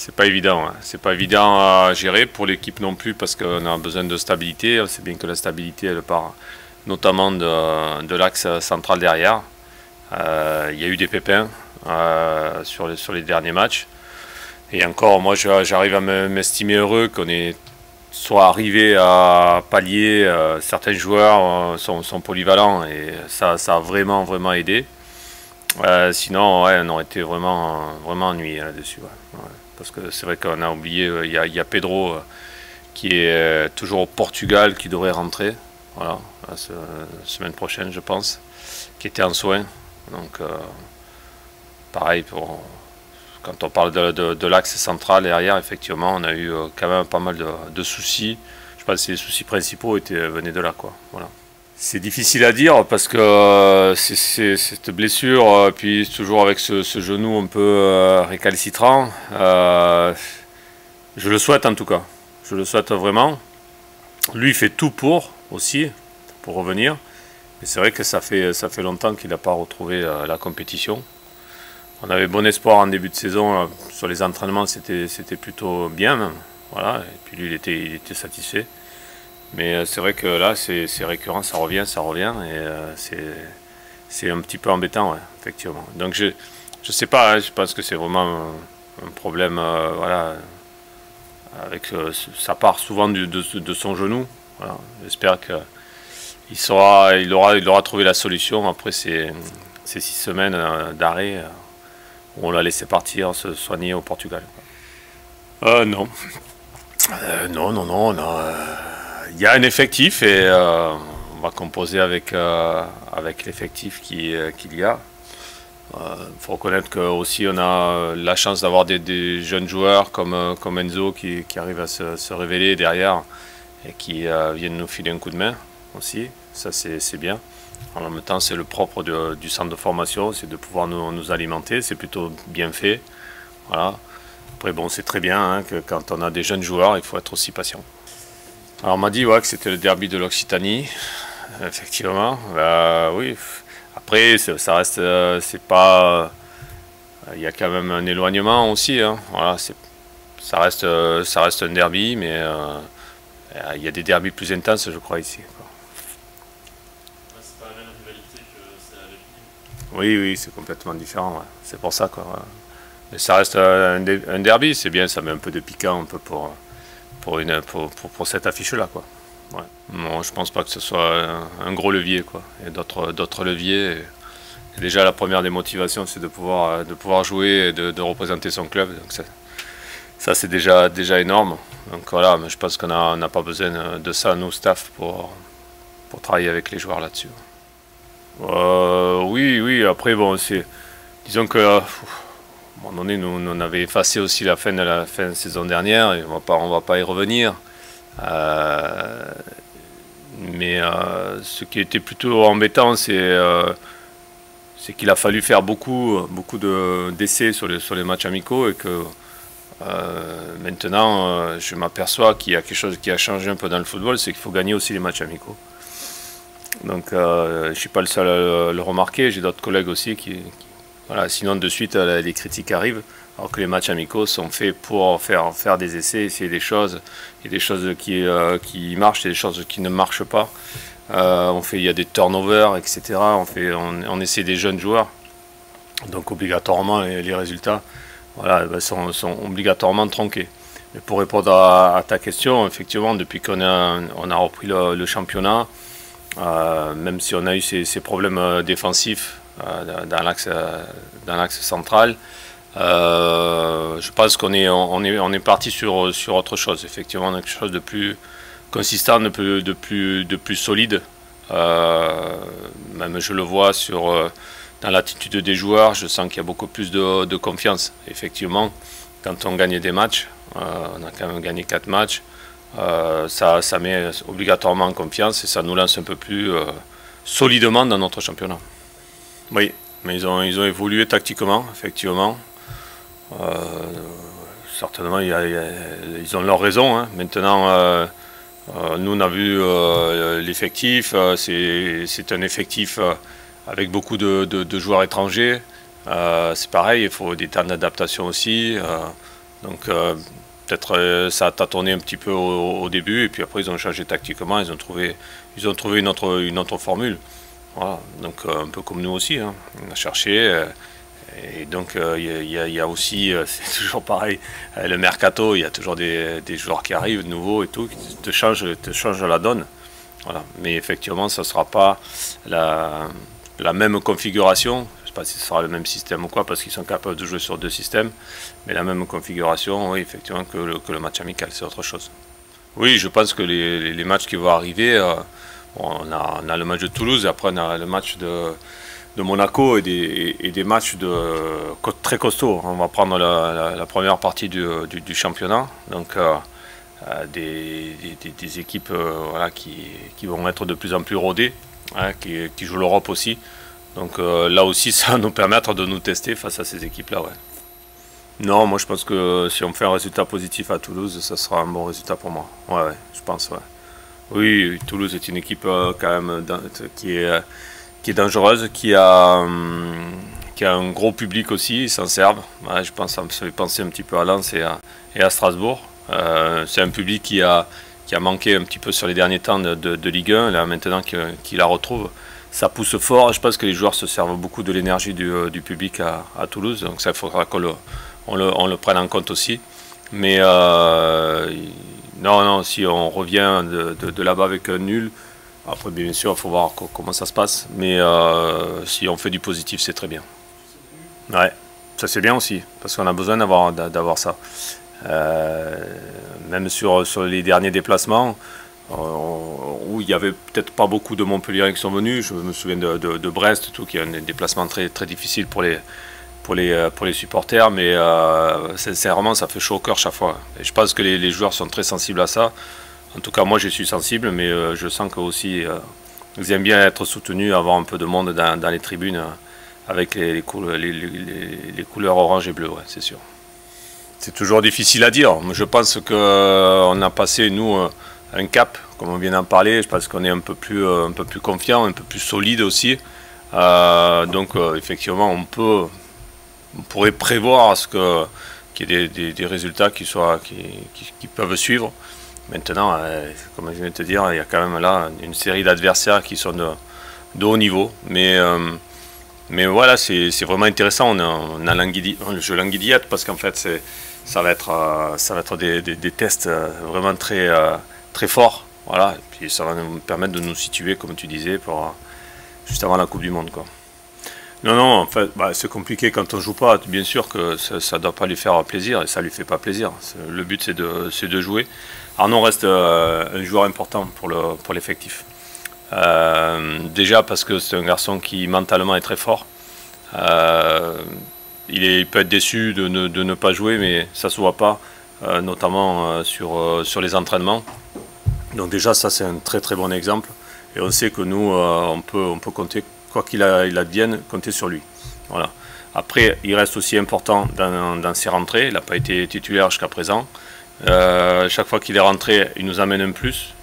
c'est pas évident. Hein. C'est pas évident à gérer pour l'équipe non plus parce qu'on a besoin de stabilité. C'est bien que la stabilité, elle part notamment de, l'axe central derrière. Euh, il y a eu des pépins euh, sur, les, derniers matchs. Et encore, moi, j'arrive à m'estimer heureux qu'on soit arrivé à pallier. Euh, certains joueurs sont, sont, polyvalents et ça, a vraiment, vraiment aidé. sinon, on aurait été vraiment, vraiment ennuyé là-dessus. Parce que c'est vrai qu'on a oublié, il y, a Pedro qui est toujours au Portugal qui devrait rentrer. Voilà, la semaine prochaine, je pense, qui était en soins. Donc, euh, pareil, pour, quand on parle de, l'axe central et arrière, effectivement, on a eu euh, quand même pas mal de, soucis. Je pense que les soucis principaux étaient, venaient de là. Quoi. Voilà. C'est difficile à dire parce que euh, cette blessure, puis toujours avec ce, genou un peu récalcitrant, je le souhaite en tout cas. Je le souhaite vraiment. Lui, il fait tout pour aussi, pour revenir. Mais c'est vrai que ça fait, ça fait longtemps qu'il n'a pas retrouvé euh, la compétition. On avait bon espoir en début de saison. Euh, sur les entraînements, c'était plutôt bien Voilà. Et puis lui, il était, il était satisfait. Mais euh, c'est vrai que là, c'est récurrent, ça revient, ça revient. Et c'est un petit peu embêtant, effectivement. Donc je ne sais pas, hein, je pense que c'est vraiment un, problème. voilà, avec, ça part souvent de, de, son genou. J'espère qu'il il aura, il aura trouvé la solution après ces, six semaines euh, d'arrêt euh, où on l'a laissé partir se soigner au Portugal. Euh, non. non, non, non. Il y a un effectif et on va composer avec, avec l'effectif qu'il y a. Il faut reconnaître qu'aussi on a la chance d'avoir des, jeunes joueurs comme, comme Enzo qui, qui arrivent à se, se révéler derrière et qui euh, viennent nous filer un coup de main aussi. Ça, c'est bien. En même temps, c'est le propre du centre de formation, c'est de pouvoir nous, alimenter. C'est plutôt bien fait. Voilà. Après, bon, c'est très bien hein, que quand on a des jeunes joueurs, il faut être aussi patient. Alors, on m'a dit ouais, que c'était le derby de l'Occitanie. Effectivement. Bah, oui. Après, ça reste. Euh, c'est pas. Euh, il y a quand même un éloignement aussi. Hein. Voilà, ça reste, ça reste un derby, mais euh, il y a des derbys plus intenses, je crois, ici. C'est pas la même rivalité que c'est avec Oui, oui, c'est complètement différent. C'est pour ça. Quoi. Mais ça reste un, derby, c'est bien, ça met un peu de piquant un peu pour, pour, pour, cette affiche-là. Quoi. Ouais. Je pense pas que ce soit un, gros levier. Quoi. Y a d'autres leviers. déjà, la première des motivations, c'est de pouvoir, de pouvoir jouer et de, représenter son club. Ça, c'est déjà, déjà énorme. Donc voilà, je pense qu'on n'a pas besoin de ça, nos staff, pour, pour travailler avec les joueurs là-dessus. Euh, oui, oui, après, bon, c'est. Disons que. À un moment donné, nous, on avait effacé aussi la fin de la fin de saison dernière, et on va pas, on va pas y revenir. Euh, mais euh, ce qui était plutôt embêtant, c'est c'est qu'il a fallu faire beaucoup, beaucoup d'essais sur, les, sur les matchs amicaux et que euh, maintenant, euh, je m'aperçois qu'il y a quelque chose qui a changé un peu dans le football, c'est qu'il faut gagner aussi les matchs amicaux. Donc, euh, je ne suis pas le seul à le remarquer, j'ai d'autres collègues aussi qui, sinon de suite les critiques arrivent, alors que les matchs amicaux sont faits pour faire, faire des essais, essayer des choses, il y a des choses qui, qui marchent, et des choses qui ne marchent pas. on fait, il y a des turnovers, etc. On, fait, on, essaie des jeunes joueurs, donc obligatoirement les résultats voilà, ben, sont, obligatoirement tronqués. Mais pour répondre à, ta question, effectivement, depuis qu'on a, on a repris le, championnat, euh, même si on a eu ces, problèmes euh, défensifs euh, dans l'axe central, je pense qu'on est, on est, on est parti sur, sur autre chose. Effectivement, quelque chose de plus consistant, de plus, de plus, de solide. même je le vois sur dans l'attitude des joueurs, je sens qu'il y a beaucoup plus de, confiance. Effectivement, quand on gagne des matchs, euh, on a quand même gagné 4 matchs, euh, ça, ça, met obligatoirement en confiance et ça nous lance un peu plus euh, solidement dans notre championnat. Oui, mais ils ont, ils ont évolué tactiquement, effectivement. certainement, ils ont leur raison. Hein. Maintenant, nous, on a vu l'effectif. C'est un effectif avec beaucoup de, joueurs étrangers. Euh, c'est pareil, il faut des temps d'adaptation aussi. Euh, Donc peut-être ça a tâtonné un petit peu au, début et puis après ils ont changé tactiquement, ils ont trouvé, ils ont trouvé une, autre, une autre formule. Voilà, donc un peu comme nous aussi, hein. on a cherché. Et donc il y, a aussi, c'est toujours pareil, le mercato, il y a toujours des, joueurs qui arrivent nouveaux et tout, qui te changent, te changent la donne. Voilà. Mais effectivement, ça ne sera pas la, même configuration. Je ne sais pas si ce sera le même système ou quoi, parce qu'ils sont capables de jouer sur deux systèmes. Mais la même configuration, oui, effectivement, que le, que le match amical, c'est autre chose. Oui, je pense que les, les matchs qui vont arriver, on, a, le match de Toulouse, et après on a le match de, Monaco et des, matchs très costauds. On va prendre la, première partie du, championnat. Donc, euh, euh, des, équipes euh, qui, vont être de plus en plus rodées, hein, qui, jouent l'Europe aussi. Donc là aussi, ça va nous permettre de nous tester face à ces équipes-là. Non, moi je pense que si on fait un résultat positif à Toulouse, ça sera un bon résultat pour moi. Ouais, ouais je pense. Ouais. Oui, Toulouse est une équipe quand même qui est, qui est dangereuse, qui a, hum, qui a un gros public aussi, ils s'en servent. Je pense, ça me fait penser un petit peu à Lens et à, Strasbourg. Euh, c'est un public qui a, qui a manqué un petit peu sur les derniers temps de, Ligue 1. Là, maintenant qu'il la retrouve, ça pousse fort. Je pense que les joueurs se servent beaucoup de l'énergie du, euh, public à, Toulouse. Donc ça, il faudra qu'on le, prenne en compte aussi. Mais euh, non, non, si on revient de, là-bas avec un nul, après bien sûr, il faut voir comment ça se passe. Mais euh, si on fait du positif, c'est très bien. Ouais, ça c'est bien aussi, parce qu'on a besoin d'avoir ça. Euh, même sur, les derniers déplacements, euh, où il n'y avait peut-être pas beaucoup de Montpellier qui sont venus. Je me souviens de, de, Brest, tout, qui est un déplacement très, très difficile pour les, pour les, euh, pour les supporters, mais euh, sincèrement, ça fait chaud au cœur chaque fois. Et je pense que les, joueurs sont très sensibles à ça. En tout cas, moi, je suis sensible, mais euh, je sens que aussi, ils aiment bien être soutenus, avoir un peu de monde dans, dans les tribunes, avec les, couleurs, orange et bleu, c'est sûr. C'est toujours difficile à dire. Je pense qu'on a passé, nous, un cap, comme on vient d'en parler. Je pense qu'on est un peu, plus, un peu plus confiant, un peu plus solide aussi. Donc, effectivement, on peut, on pourrait prévoir ce que, qu'il y ait des, des, résultats qui, soient, qui, qui, peuvent suivre. Maintenant, euh, comme je viens de te dire, il y a quand même là une série d'adversaires qui sont de, haut niveau. Mais euh, mais voilà, c'est vraiment intéressant. On a, le jeu languidillette parce qu'en fait, ça va être, euh, ça va être des, des, tests vraiment très, très forts. Voilà, et puis ça va nous permettre de nous situer, comme tu disais, pour, juste avant la Coupe du Monde. Quoi. Non, non, en fait, bah, c'est compliqué quand on joue pas. Bien sûr que ça ne doit pas lui faire plaisir et ça lui fait pas plaisir. Le but, c'est de, de jouer. Arnaud reste un joueur important pour l'effectif. Euh, déjà parce que c'est un garçon qui mentalement est très fort. Euh, il, peut être déçu de ne, ne, pas jouer, mais ça ne se voit pas, euh, notamment euh, sur, euh, les entraînements. Donc déjà, ça c'est un très très bon exemple. Et on sait que nous, euh, on, peut, on peut compter, quoi qu'il il advienne, compter sur lui. Voilà. Après, il reste aussi important dans, ses rentrées. Il n'a pas été titulaire jusqu'à présent. chaque fois qu'il est rentré, il nous amène un plus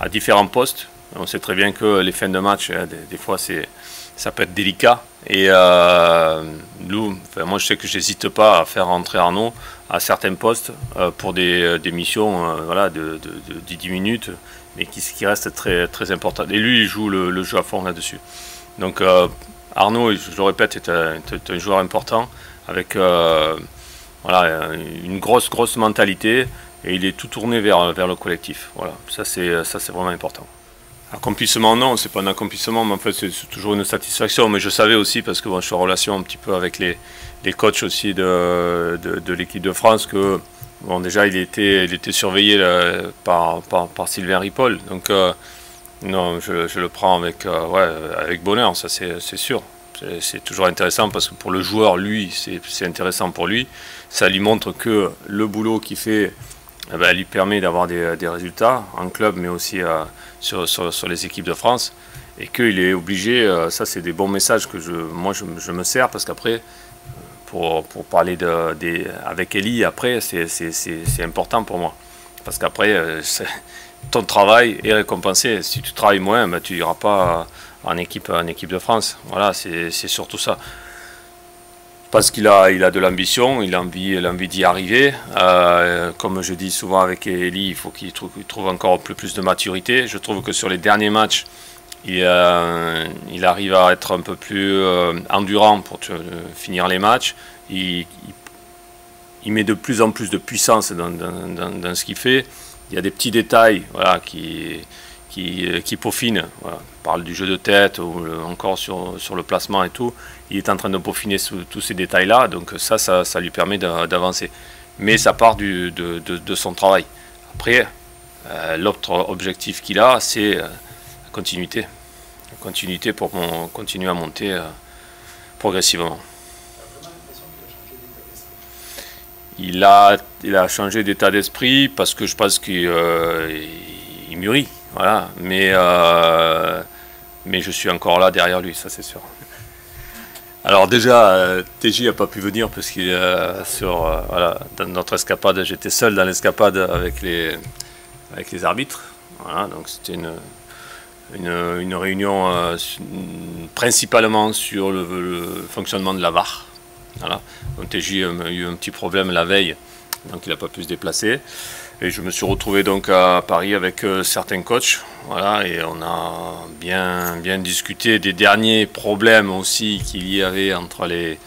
à différents postes. On sait très bien que les fins de match, hein, des, fois, ça peut être délicat. Et euh, nous, moi, je sais que j'hésite pas à faire rentrer Arnaud à certains postes euh, pour des, euh, des missions euh, voilà, de, de, de, 10 minutes, mais qui, reste très, très important. Et lui, il joue le jeu à fond là-dessus. Donc, euh, Arnaud, je le répète, est un, joueur important avec euh, voilà, une grosse, grosse mentalité et il est tout tourné vers, vers le collectif. Voilà, ça c'est vraiment important. Accomplissement, non, c'est pas un accomplissement, mais en fait, c'est toujours une satisfaction. Mais je savais aussi, parce que je suis en relation un petit peu avec les, les coachs aussi de, de, l'équipe de France, que bon, déjà, il était, il était surveillé là, par, par, Sylvain Ripoll. Donc, euh, non, je, le prends avec, euh, ouais, avec bonheur, ça c'est sûr. C'est toujours intéressant parce que pour le joueur, lui, c'est intéressant pour lui. Ça lui montre que le boulot qu'il fait eh ben, lui permet d'avoir des, des, résultats en club, mais aussi euh, sur, sur, sur, les équipes de France. Et qu'il est obligé, euh, ça c'est des bons messages que je, moi je, je me sers, parce qu'après, pour, pour, parler de, des, avec Ellie, après, c'est important pour moi. Parce qu'après, ton travail est récompensé. Si tu travailles moins, ben, tu n'iras pas en équipe, en équipe de France. Voilà, c'est surtout ça. parce qu'il a, il a de l'ambition, il a envie, d'y arriver. Euh, comme je dis souvent avec Eli, il faut qu'il trouve, encore plus de maturité. Je trouve que sur les derniers matchs, il, euh, arrive à être un peu plus euh, endurant pour finir les matchs. Il, met de plus en plus de puissance dans, ce qu'il fait. Il y a des petits détails voilà, qui, qui, qui peaufinent. On parle du jeu de tête ou encore sur, sur le placement et tout il est en train de peaufiner tous ces détails-là, donc ça, ça, lui permet d'avancer. Mais ça part du, de, son travail. Après, euh, l'autre objectif qu'il a, c'est euh, la continuité. La continuité pour continuer à monter euh, progressivement. Il a, il a changé d'état d'esprit parce que je pense qu'il mûrit, voilà. Mais, mais je suis encore là derrière lui, ça c'est sûr. Alors déjà, euh, TJ n'a pas pu venir parce qu'il euh, sur euh, voilà, dans notre escapade, j'étais seul dans l'escapade avec les avec les arbitres. Voilà, donc c'était une, une, réunion principalement sur le, fonctionnement de la VAR. Voilà. Donc TJ a eu un petit problème la veille, donc il n'a pas pu se déplacer. Et je me suis retrouvé donc à Paris avec euh, certains coachs, voilà, et on a bien, bien discuté des derniers problèmes aussi qu'il y avait entre les,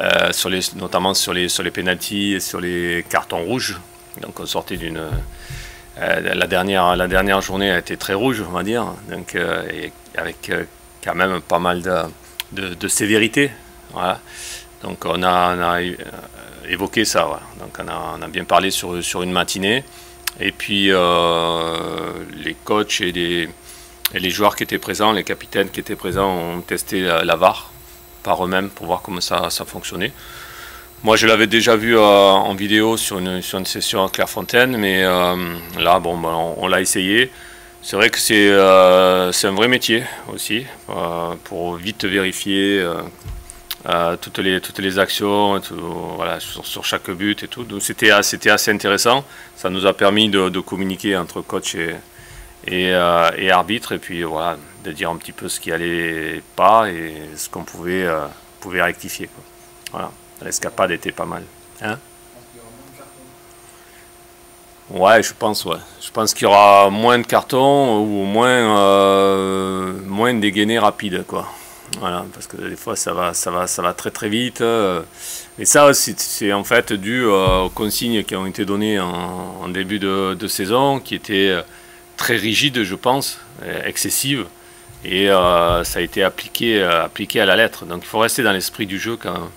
euh, sur les, notamment sur les, sur les pénalties et sur les cartons rouges. Donc on d'une, euh, la dernière, la dernière journée a été très rouge, on va dire, donc avec quand même pas mal de, de, sévérité, voilà. Donc on a, a évoqué ça. Donc on a, bien parlé sur, une matinée. Et puis euh, les coachs et les, joueurs qui étaient présents, les capitaines qui étaient présents ont testé la, VAR par eux-mêmes pour voir comment ça, fonctionnait. Moi, je l'avais déjà vu euh, en vidéo sur une, session à Clairefontaine, mais euh, là, bon, ben, on, l'a essayé. C'est vrai que c'est un vrai métier aussi, pour vite vérifier toutes, les, toutes les actions sur, chaque but et tout. Donc c'était assez intéressant. Ça nous a permis de, communiquer entre coach euh, et, arbitre et puis voilà, de dire un petit peu ce qui allait pas et ce qu'on pouvait, euh, pouvait rectifier. Voilà, l'escapade était pas mal. Hein? Ouais, je pense, ouais. Je pense qu'il y aura moins de cartons ou moins, euh, moins de dégainés rapides, quoi. Voilà, parce que des fois ça va, ça va, ça va très très vite. Euh. Et ça, c'est en fait dû euh, aux consignes qui ont été données en, début de, saison, qui étaient euh, très rigides, je pense, excessives. Et ça a été appliqué, appliqué à la lettre. Donc il faut rester dans l'esprit du jeu quand.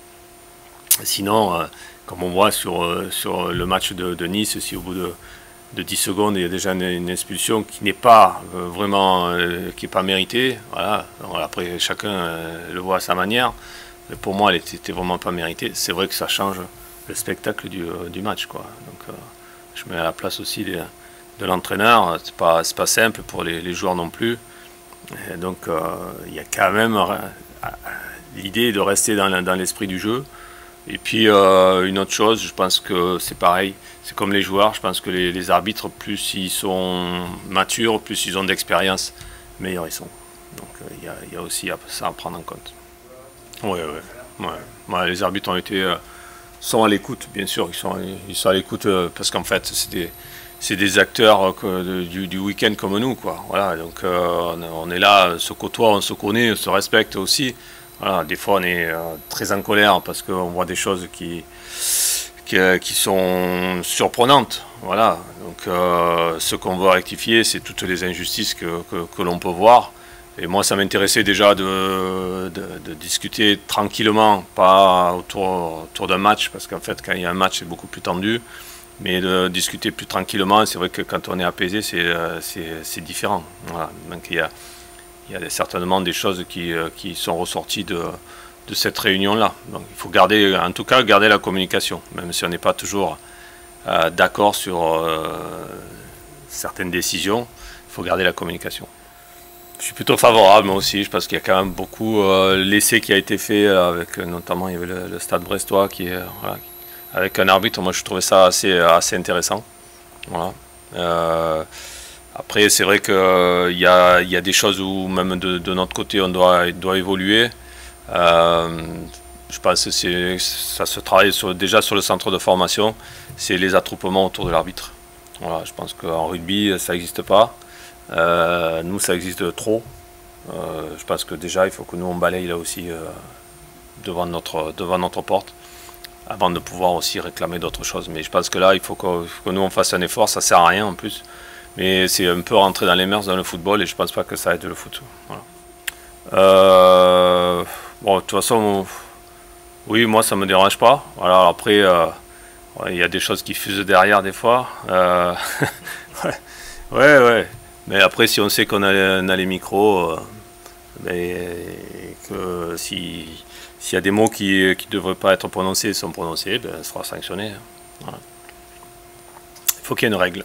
Sinon, comme on voit sur, sur le match de, de Nice, si au bout de de 10 secondes, il y a déjà une, expulsion qui n'est pas euh, vraiment, euh, qui pas méritée. Voilà. après, chacun euh, le voit à sa manière. Mais pour moi, elle était vraiment pas méritée. C'est vrai que ça change le spectacle du, du match. Quoi. Donc, je mets à la place aussi de l'entraîneur. C'est pas, pas simple pour les, les joueurs non plus. donc, il y a quand même l'idée de rester dans, dans l'esprit du jeu. Et puis euh, une autre chose, je pense que c'est pareil, c'est comme les joueurs, je pense que les, arbitres, plus ils sont matures, plus ils ont d'expérience, meilleurs ils sont. Donc euh, il y, a aussi ça à prendre en compte. Oui, oui. Ouais. les arbitres ont été, euh, sont à l'écoute, bien sûr, ils sont, ils sont à l'écoute parce qu'en fait c'est des, c'est des acteurs du, du week-end comme nous. Quoi. Voilà, donc on est là, on se côtoie, on se connaît, on se respecte aussi. Voilà, des fois, on est euh, très en colère parce qu'on voit des choses qui, qui, euh, sont surprenantes. Voilà. Donc, euh, ce qu'on veut rectifier, c'est toutes les injustices que, que, l'on peut voir. Et moi, ça m'intéressait déjà de, de, discuter tranquillement, pas autour, autour d'un match, parce qu'en fait, quand il y a un match, c'est beaucoup plus tendu. Mais de discuter plus tranquillement, c'est vrai que quand on est apaisé, c'est différent. Voilà. Donc, il y a il y a certainement des choses qui, euh, qui sont ressorties de, de cette réunion-là. Donc il faut garder, en tout cas, garder la communication, même si on n'est pas toujours euh, d'accord sur euh, certaines décisions, il faut garder la communication. Je suis plutôt favorable moi aussi, je pense qu'il y a quand même beaucoup l'essai qui a été fait avec notamment il y avait le, stade brestois qui est avec un arbitre, moi je trouvais ça assez, assez intéressant. Voilà. Après, c'est vrai qu'il euh, y, a, des choses où même de, notre côté on doit, évoluer. Euh, Je pense que ça se travaille déjà sur le centre de formation, c'est les attroupements autour de l'arbitre. Je pense qu'en rugby, ça n'existe pas. Euh, nous, ça existe trop. Je pense que déjà, il faut que nous, on balaye là aussi devant, notre, devant notre porte avant de pouvoir aussi réclamer d'autres choses. Mais je pense que là, il faut que, nous, on fasse un effort. Ça sert à rien en plus. Mais c'est un peu rentrer dans les mers dans le football et je pense pas que ça aide le foot. bon, de toute façon, oui, moi, ça me dérange pas. Voilà, après, il y a des choses qui fusent derrière des fois. ouais, ouais. Mais après, si on sait qu'on a, les micros, euh, que s'il y a des mots qui ne devraient pas être prononcés sont prononcés, ben, sera sanctionné. Il faut qu'il y ait une règle.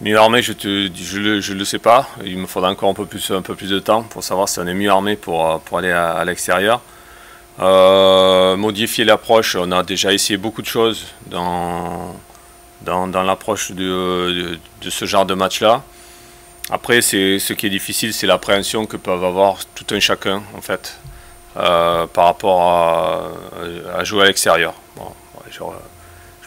Mieux armé, je ne je le, sais pas. Il me faudra encore un peu, plus, de temps pour savoir si on est mieux armé pour, pour aller à, l'extérieur. Euh, modifier l'approche, on a déjà essayé beaucoup de choses dans, l'approche de, de, ce genre de match-là. Après, ce qui est difficile, c'est l'appréhension que peuvent avoir tout un chacun, en fait, euh, par rapport à, jouer à l'extérieur.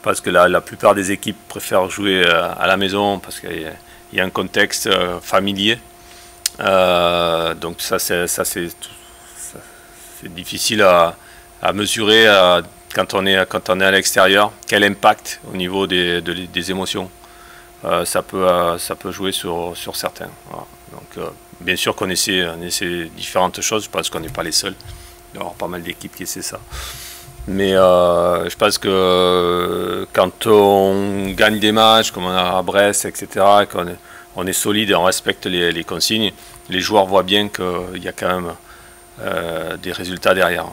Je, pense que la, plupart des équipes préfèrent jouer euh, à la maison parce qu'il y, a un contexte euh, familier. donc ça, c'est difficile à, mesurer quand, on est, à l'extérieur, quel impact au niveau des émotions. Euh, ça, peut, euh, jouer sur, certains. Donc, euh, bien sûr qu'on essaie, différentes choses, je pense qu'on n'est pas les seuls. Il y aura pas mal d'équipes qui essaient ça. Mais je pense que quand on gagne des matchs, comme on a à Brest, etc., qu'on est, on est solide et on respecte les, consignes, les joueurs voient bien qu'il y a quand même des résultats derrière.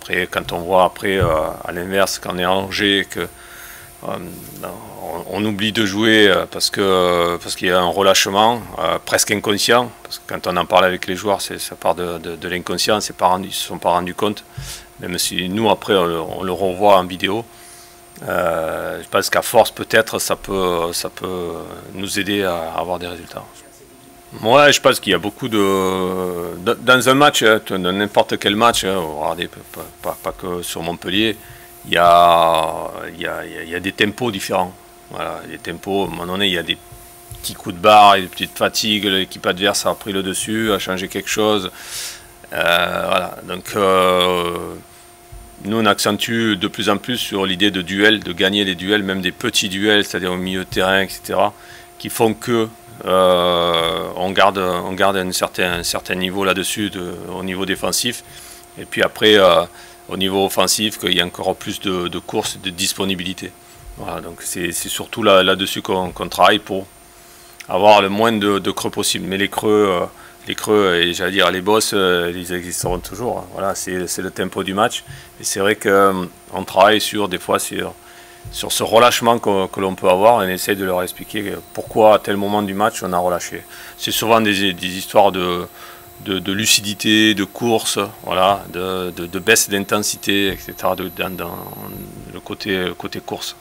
Après, quand on voit après, à l'inverse, quand on est Angers, que euh, on, oublie de jouer euh, parce que parce qu'il y a un relâchement euh, presque inconscient. Parce que quand on en parle avec les joueurs, ça part de, de, l'inconscient, ils ne se sont pas rendus compte. Même si nous après on, le revoit en vidéo. je pense qu'à force peut-être ça peut ça peut nous aider à avoir des résultats. Moi, je pense qu'il y a beaucoup de. Dans un match, hein, dans n'importe quel match, hein, regardez, pas, pas, que sur Montpellier, il y a, il y, a, il y a des tempos différents. Des tempos, à un moment donné, il y a des petits coups de barre, des petites fatigues, l'équipe adverse a pris le dessus, a changé quelque chose. Euh, voilà, donc euh, nous on accentue de plus en plus sur l'idée de duel, de gagner les duels, même des petits duels, c'est-à-dire au milieu de terrain, etc., qui font que euh, on, garde, un certain, niveau là-dessus au niveau défensif. Et puis après, au niveau offensif qu'il y a encore plus de, courses, de disponibilité. Voilà, donc c'est surtout là-dessus qu'on travaille pour avoir le moins de, creux possible. Mais les creux, euh, les creux et j'allais dire les bosses, euh, ils existeront toujours. Voilà, c'est le tempo du match. Et c'est vrai qu'on euh, travaille sur des fois sur, sur ce relâchement que, l'on peut avoir on essaie de leur expliquer pourquoi à tel moment du match on a relâché. C'est souvent des, des histoires de de, lucidité, de course, voilà, de, baisse d'intensité, etc., dans, le côté, côté course.